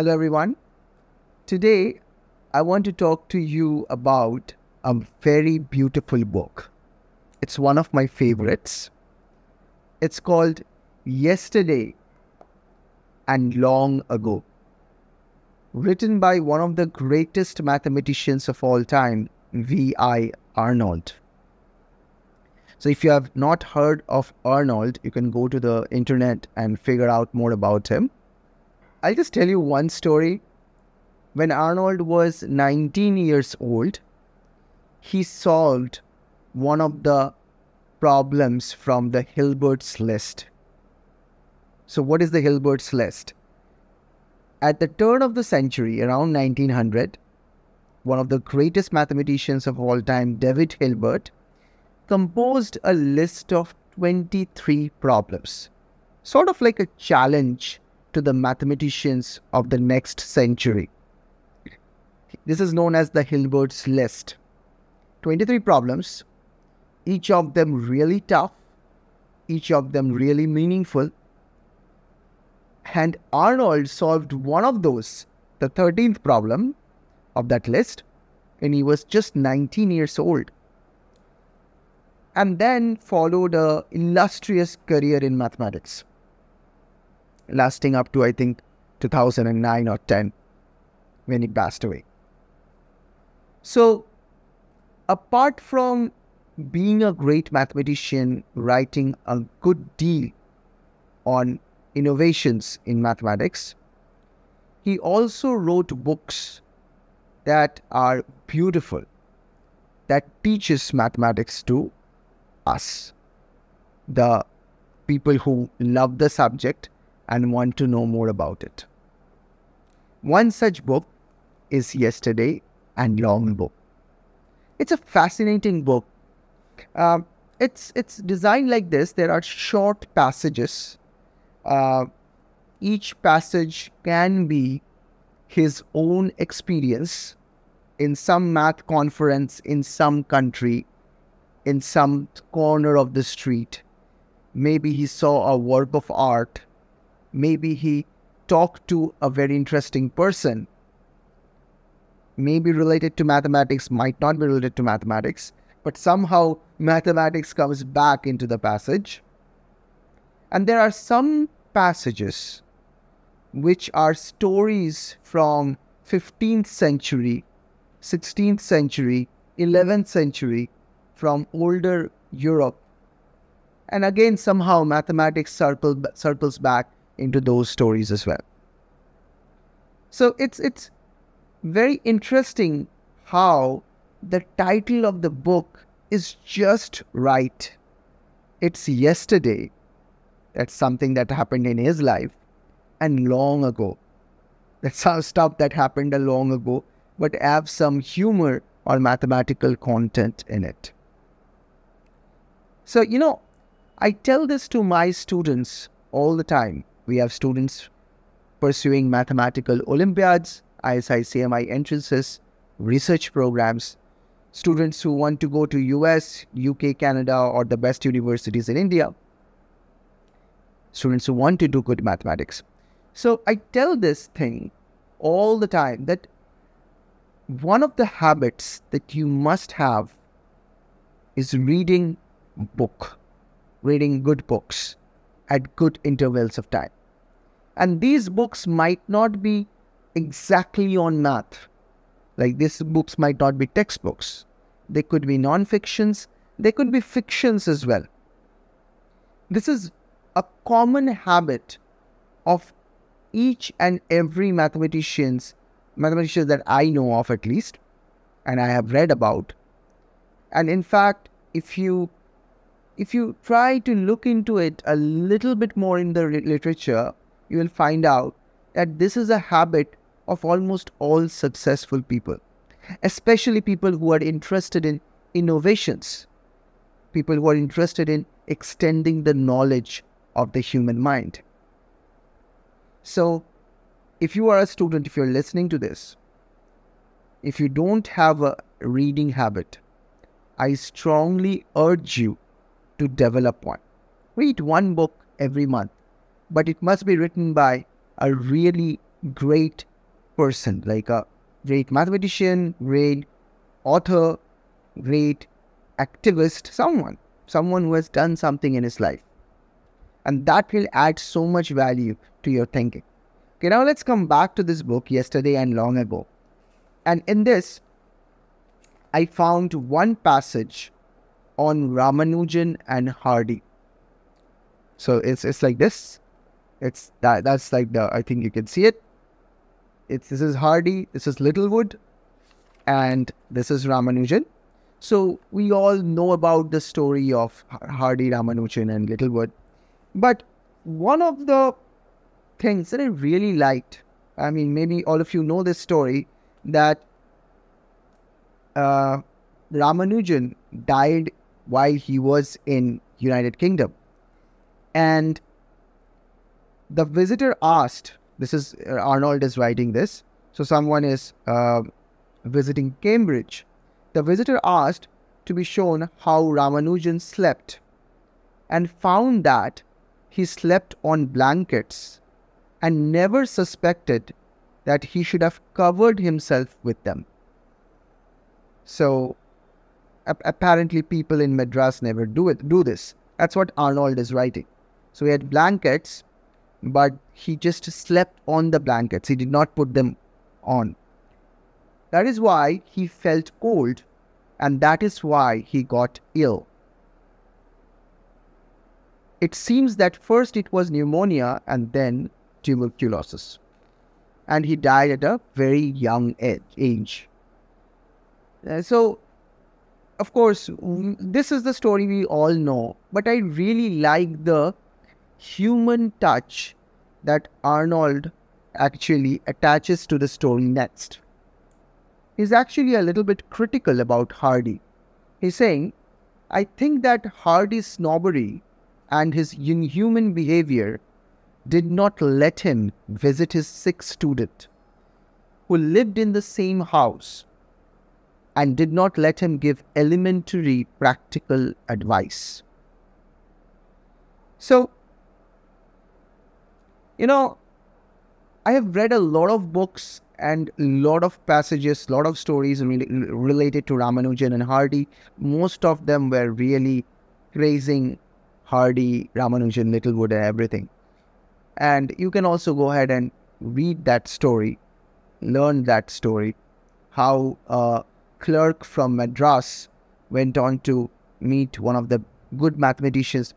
Hello, everyone. Today, I want to talk to you about a very beautiful book. It's one of my favorites. It's called Yesterday and Long Ago, written by one of the greatest mathematicians of all time, V.I. Arnold. So, if you have not heard of Arnold, you can go to the internet and figure out more about him. I'll just tell you one story. When Arnold was 19 years old, he solved one of the problems from the Hilbert's list. So, what is the Hilbert's list? At the turn of the century, around 1900, one of the greatest mathematicians of all time, David Hilbert, composed a list of 23 problems, sort of like a challenge to the mathematicians of the next century. This is known as the Hilbert's list. 23 problems, each of them really tough, each of them really meaningful. And Arnold solved one of those, the 13th problem of that list, when he was just 19 years old. And then followed a illustrious career in mathematics lasting up to, I think, 2009 or 10 when he passed away. So, apart from being a great mathematician, writing a good deal on innovations in mathematics, he also wrote books that are beautiful, that teaches mathematics to us, the people who love the subject and want to know more about it. One such book is Yesterday and Long Ago. It's a fascinating book. Uh, it's it's designed like this. There are short passages. Uh, each passage can be his own experience in some math conference in some country, in some corner of the street. Maybe he saw a work of art maybe he talked to a very interesting person, maybe related to mathematics, might not be related to mathematics, but somehow mathematics comes back into the passage. And there are some passages which are stories from 15th century, 16th century, 11th century, from older Europe. And again, somehow mathematics circle, circles back into those stories as well. So it's it's very interesting how the title of the book is just right. It's yesterday. That's something that happened in his life and long ago. That's how stuff that happened a long ago, but have some humor or mathematical content in it. So, you know, I tell this to my students all the time we have students pursuing mathematical Olympiads, ISI CMI entrances, research programs, students who want to go to US, UK, Canada, or the best universities in India, students who want to do good mathematics. So I tell this thing all the time that one of the habits that you must have is reading book, reading good books at good intervals of time. And these books might not be exactly on math. Like these books might not be textbooks. They could be non-fictions. They could be fictions as well. This is a common habit of each and every mathematicians, mathematicians that I know of at least, and I have read about. And in fact, if you if you try to look into it a little bit more in the literature, you will find out that this is a habit of almost all successful people, especially people who are interested in innovations, people who are interested in extending the knowledge of the human mind. So, if you are a student, if you're listening to this, if you don't have a reading habit, I strongly urge you to develop one. Read one book every month but it must be written by a really great person, like a great mathematician, great author, great activist, someone, someone who has done something in his life. And that will add so much value to your thinking. Okay, now let's come back to this book yesterday and long ago. And in this, I found one passage on Ramanujan and Hardy. So it's it's like this. It's that that's like the I think you can see it. It's this is Hardy, this is Littlewood, and this is Ramanujan. So we all know about the story of Hardy, Ramanujan, and Littlewood. But one of the things that I really liked, I mean, maybe all of you know this story, that uh, Ramanujan died while he was in United Kingdom. And the visitor asked, this is uh, Arnold is writing this. So someone is uh, visiting Cambridge. The visitor asked to be shown how Ramanujan slept and found that he slept on blankets and never suspected that he should have covered himself with them. So apparently people in Madras never do it do this. That's what Arnold is writing. So he had blankets, but he just slept on the blankets. He did not put them on. That is why he felt cold, and that is why he got ill. It seems that first it was pneumonia and then tuberculosis. And he died at a very young age. Uh, so, of course, this is the story we all know, but I really like the human touch that Arnold actually attaches to the story next. He's actually a little bit critical about Hardy. He's saying, I think that Hardy's snobbery and his inhuman behavior did not let him visit his sick student who lived in the same house and did not let him give elementary practical advice. So, you know, I have read a lot of books and a lot of passages, a lot of stories related to Ramanujan and Hardy. Most of them were really praising Hardy, Ramanujan, Littlewood, and everything. And you can also go ahead and read that story, learn that story, how a clerk from Madras went on to meet one of the good mathematicians,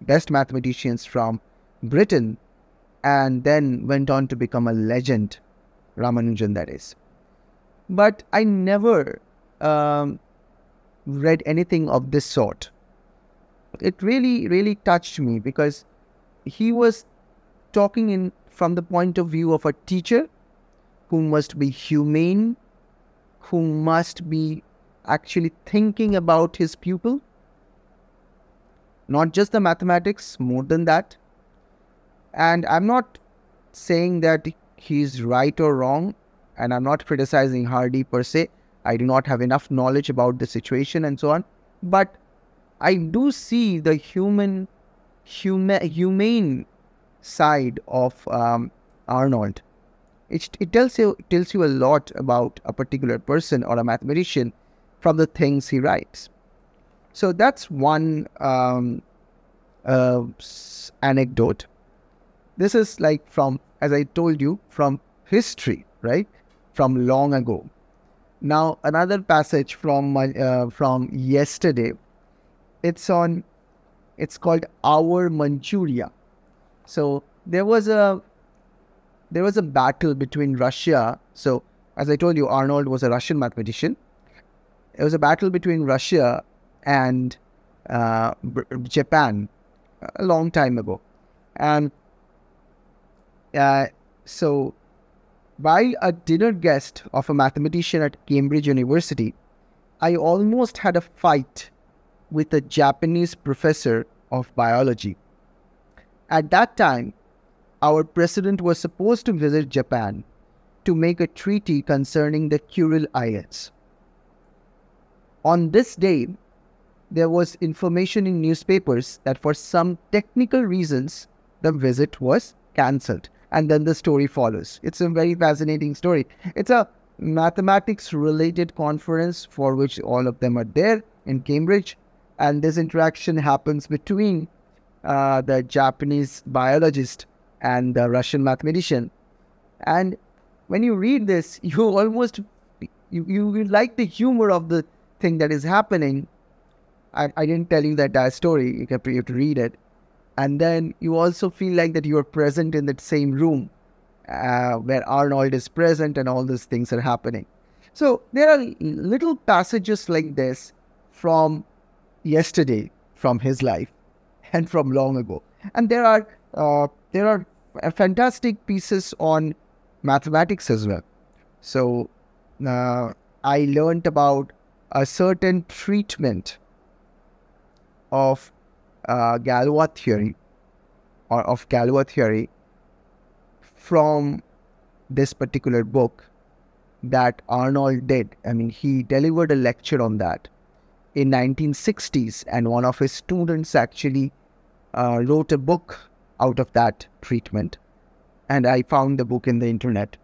best mathematicians from Britain, and then went on to become a legend, Ramanujan, that is. But I never um, read anything of this sort. It really, really touched me because he was talking in from the point of view of a teacher who must be humane, who must be actually thinking about his pupil. Not just the mathematics, more than that. And I'm not saying that he's right or wrong, and I'm not criticizing Hardy per se. I do not have enough knowledge about the situation and so on. But I do see the human, huma, humane side of um, Arnold. It, it tells you it tells you a lot about a particular person or a mathematician from the things he writes. So that's one um, uh, anecdote. This is like from, as I told you, from history, right? From long ago. Now another passage from my, uh, from yesterday. It's on. It's called Our Manchuria. So there was a there was a battle between Russia. So as I told you, Arnold was a Russian mathematician. It was a battle between Russia and uh, Japan a long time ago, and uh, so while a dinner guest of a mathematician at Cambridge University, I almost had a fight with a Japanese professor of biology. At that time, our president was supposed to visit Japan to make a treaty concerning the Kuril Islands. On this day, there was information in newspapers that for some technical reasons, the visit was cancelled. And then the story follows. It's a very fascinating story. It's a mathematics related conference for which all of them are there in Cambridge, and this interaction happens between uh, the Japanese biologist and the Russian mathematician. And when you read this, you almost you, you like the humor of the thing that is happening. I, I didn't tell you that story. You you have to read it. And then you also feel like that you are present in that same room uh, where Arnold is present and all these things are happening. So there are little passages like this from yesterday, from his life, and from long ago. And there are uh, there are fantastic pieces on mathematics as well. So uh, I learned about a certain treatment of uh, Galois theory or of Galois theory from this particular book that Arnold did. I mean, he delivered a lecture on that in 1960s, and one of his students actually uh, wrote a book out of that treatment. And I found the book in the internet.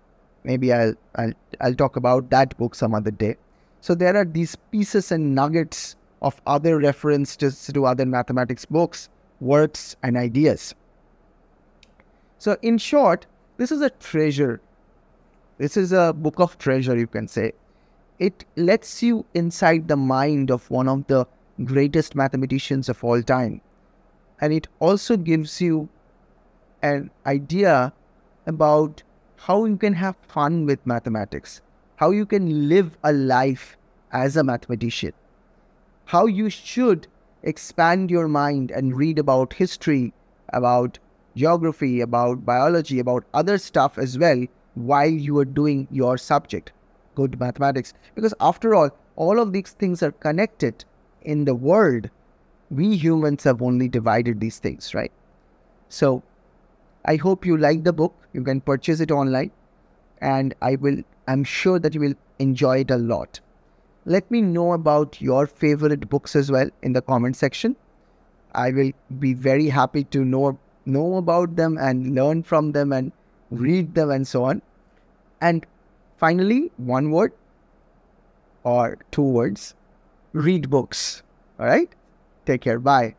Maybe I'll, I'll, I'll talk about that book some other day. So there are these pieces and nuggets of other references to other mathematics books, works, and ideas. So in short, this is a treasure. This is a book of treasure, you can say. It lets you inside the mind of one of the greatest mathematicians of all time. And it also gives you an idea about how you can have fun with mathematics, how you can live a life as a mathematician, how you should expand your mind and read about history, about geography, about biology, about other stuff as well while you are doing your subject, good mathematics. Because after all, all of these things are connected in the world. We humans have only divided these things, right? So I hope you like the book. You can purchase it online and I will I'm sure that you will enjoy it a lot. Let me know about your favorite books as well in the comment section. I will be very happy to know know about them and learn from them and read them and so on. And finally, one word or two words read books. All right? Take care. Bye.